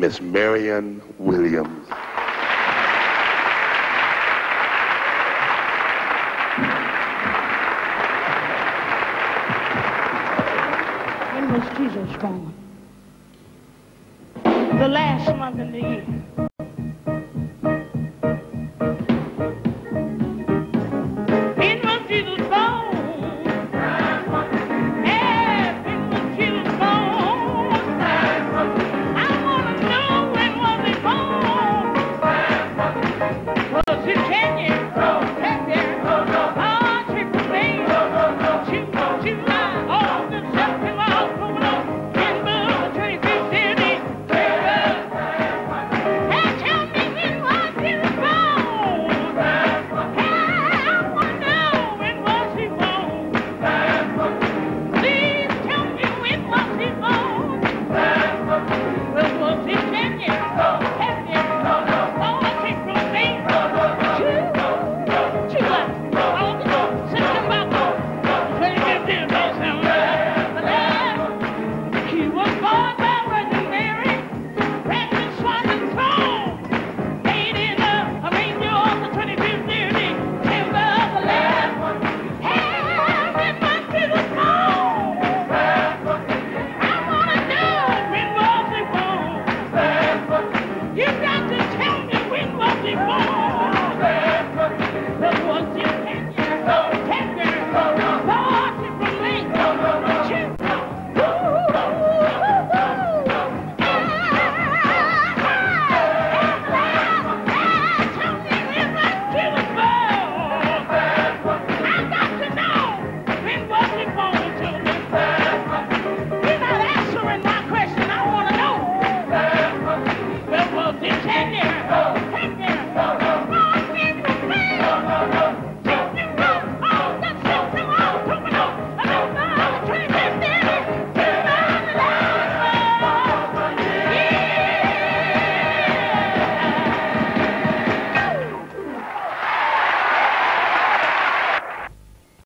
Miss Marion Williams. When was Jesus born? The last month in the year. pretending.